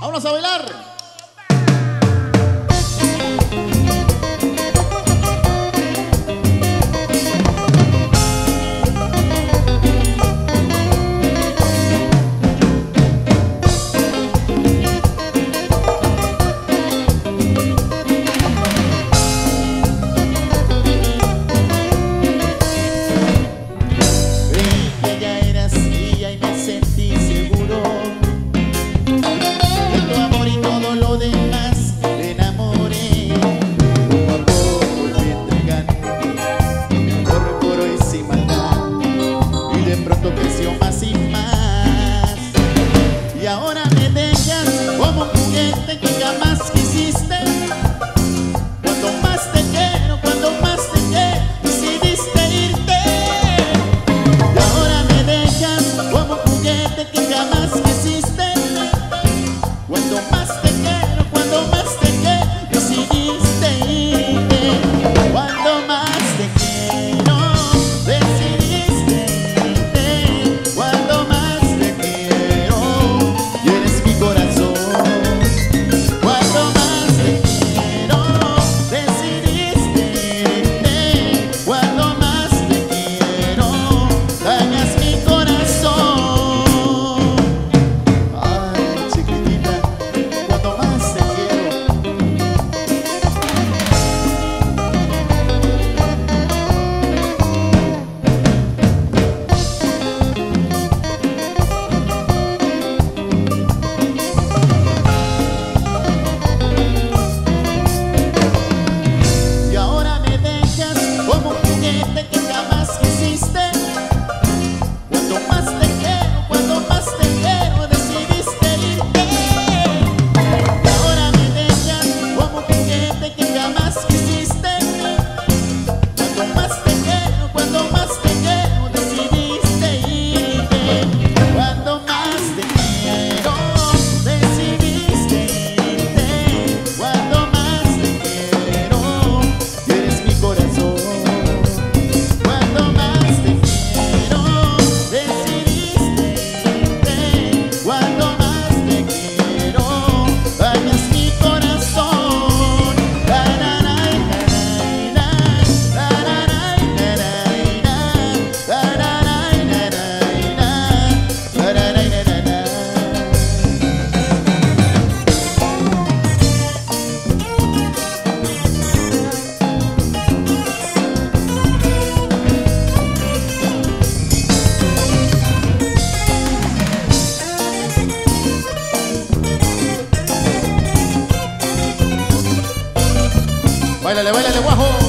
Vámonos a bailar. y ahora me dejas como juguete que jamás quisiste. Báilale, báilale, guajo.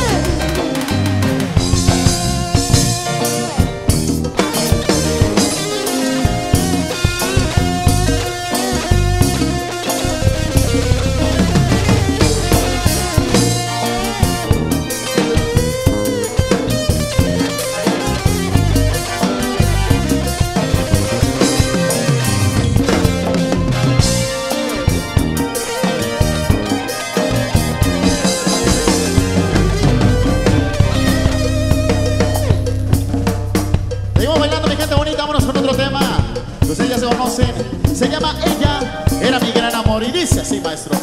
Se llama Ella, era mi gran amor. Y dice así, maestro,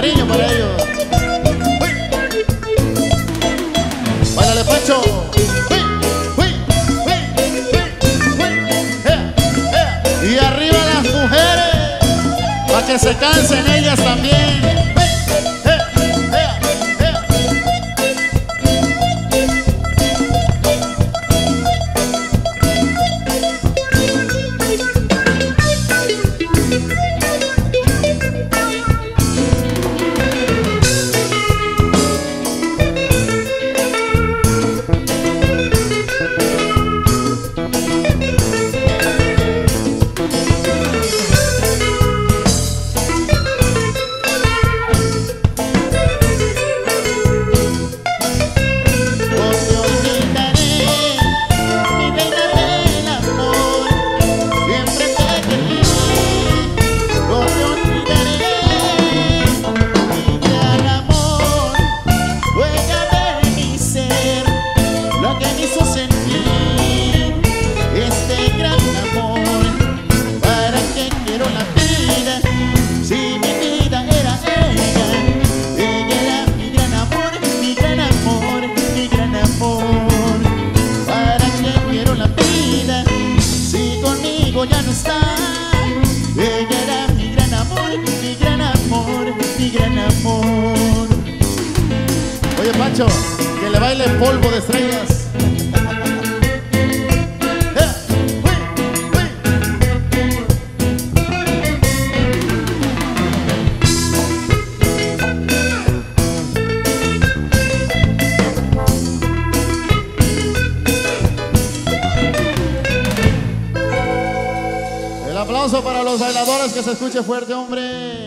cariño para ellos. Báilale, Pancho. Y arriba las mujeres, para que se cansen ellas también. Que le baile polvo de estrellas. aplauso para los bailadores que se escuche fuerte, hombre.